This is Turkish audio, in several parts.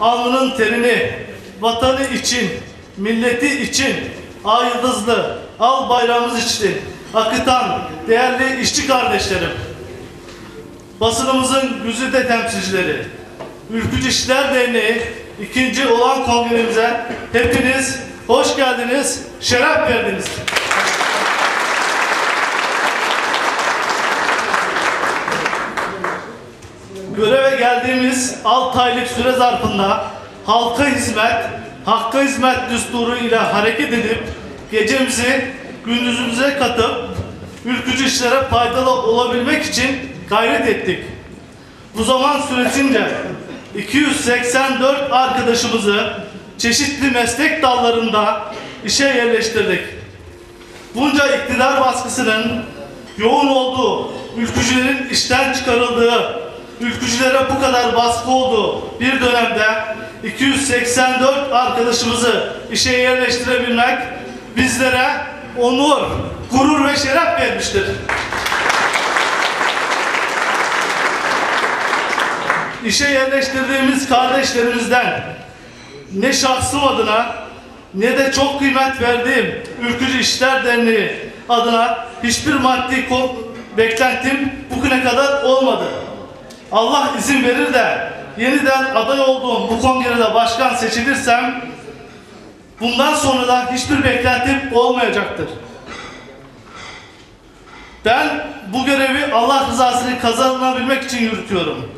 alnının terini vatanı için, milleti için ay yıldızlı al bayrağımız için akıtan değerli işçi kardeşlerim, basınımızın güzide temsilcileri, Ülkücü İşçiler Derneği ikinci olan kongremize hepiniz hoş geldiniz, şeref verdiniz. Göreve geldiğimiz 6 aylık süre zarfında halka hizmet, hakka hizmet düsturu ile hareket edip gecemizi gündüzümüze katıp ülkücü işlere faydalı olabilmek için gayret ettik. Bu zaman süresince 284 arkadaşımızı çeşitli meslek dallarında işe yerleştirdik. Bunca iktidar baskısının yoğun olduğu, ülkücülerin işten çıkarıldığı, ülkücülere bu kadar baskı olduğu bir dönemde 284 arkadaşımızı işe yerleştirebilmek bizlere onur, gurur ve şeref vermiştir. işe yerleştirdiğimiz kardeşlerimizden ne şahsım adına ne de çok kıymet verdiğim Ülkücü İşler Derneği adına hiçbir maddi beklentim bugüne kadar olmadı. Allah izin verir de yeniden aday olduğum bu kongrede başkan seçilirsem bundan sonra da hiçbir beklentim olmayacaktır. Ben bu görevi Allah rızasını kazanabilmek için yürütüyorum.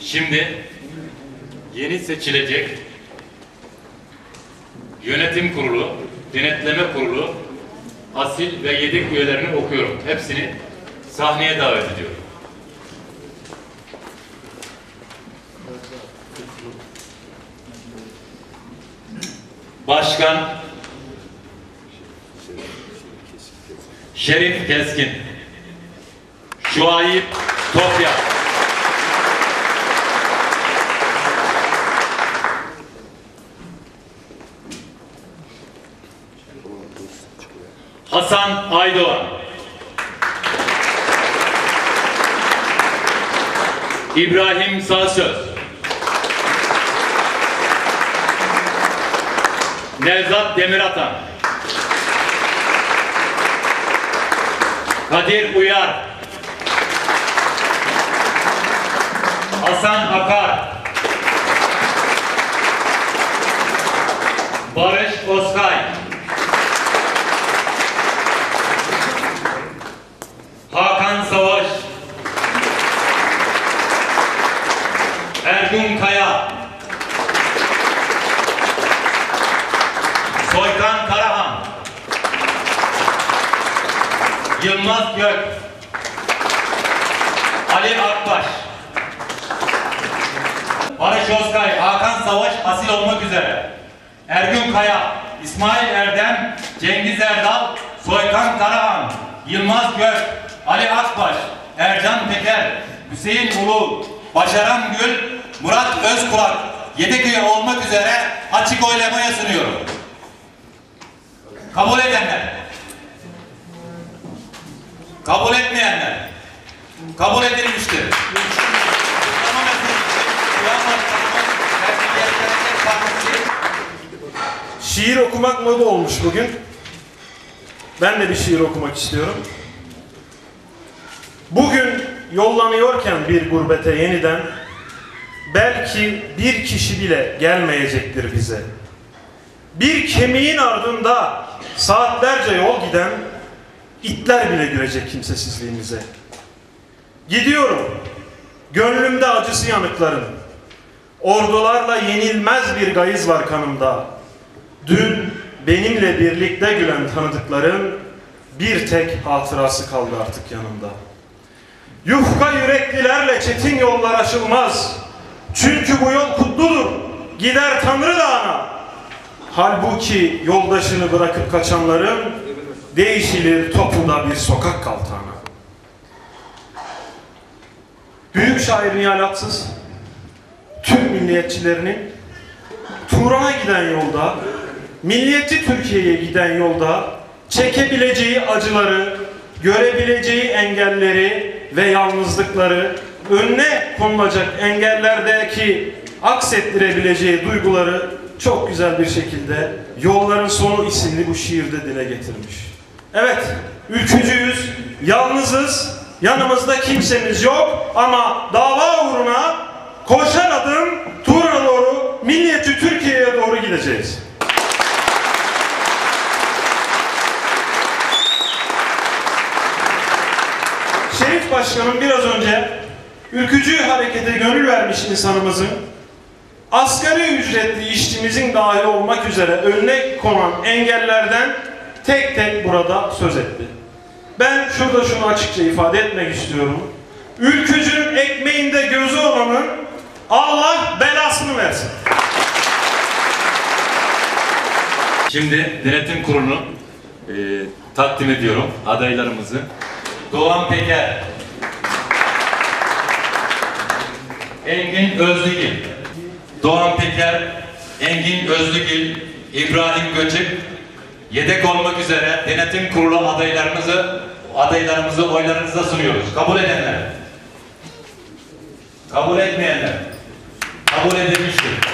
Şimdi yeni seçilecek yönetim kurulu, denetleme kurulu, asil ve yedek üyelerini okuyorum. Hepsini sahneye davet ediyorum. Başkan Şerif Keskin Şuayip Topyak Hasan Aydoğan. İbrahim Sağsöz Nevzat Demiratan. Kadir Uyar. Hasan Akar. Barış Oskay Hakan Savaş Ergun Kaya. Soykan Karahan. Yılmaz Gök. Ali Akbaş. Barış Özkay, Hakan Savaş asil olmak üzere. Ergün Kaya, İsmail Erdem, Cengiz Erdal, Soykan Karahan, Yılmaz Gök, Ali Akbaş, Ercan Teker, Hüseyin Ulu, Başaran Gül, Murat Özkulak yedek üye olmak üzere açık oylamaya sunuyorum. Kabul edenler. Kabul etmeyenler. Kabul edilmiştir. Şiir okumak moda olmuş bugün. Ben de bir şiir okumak istiyorum. Bugün yollanıyorken bir gurbete yeniden belki bir kişi bile gelmeyecektir bize. Bir kemiğin ardında saatlerce yol giden itler bile gülecek kimsesizliğimize. Gidiyorum. Gönlümde acısı yanıkların. Ordularla yenilmez bir gayiz var kanımda. Dün benimle birlikte gülen tanıdıkların bir tek hatırası kaldı artık yanımda. Yufka yüreklilerle çetin yollar aşılmaz. Çünkü bu yol kutludur. Gider Tanrı Dağı'na. Halbuki yoldaşını bırakıp kaçanların değişilir topuda bir sokak kaltağına. Büyük şair Nihal Atsız, Türk milliyetçilerinin Turan'a giden yolda, milliyetçi Türkiye'ye giden yolda çekebileceği acıları, görebileceği engelleri ve yalnızlıkları, önüne konulacak engellerdeki aksettirebileceği duyguları çok güzel bir şekilde Yolların Sonu isimli bu şiirde dile getirmiş. Evet, ülkücüyüz, yalnızız, yanımızda kimsemiz yok ama dava uğruna koşar adım Turan'a doğru, milliyetçi Türkiye'ye doğru gideceğiz. Şerif Başkanım biraz önce ülkücü harekete gönül vermiş insanımızın asgari ücretli işçimizin dahil olmak üzere önüne konan engellerden tek tek burada söz etti. Ben şurada şunu açıkça ifade etmek istiyorum. Ülkücünün ekmeğinde gözü olanın Allah belasını versin. Şimdi denetim kurulunu e, takdim ediyorum adaylarımızı. Doğan Peker, Engin Özlügil, Doğan Peker, Engin Özlügil, İbrahim Göçük, yedek olmak üzere denetim kurulu adaylarımızı adaylarımızı oylarınıza sunuyoruz. Kabul edenler, kabul etmeyenler, kabul edilmiştir.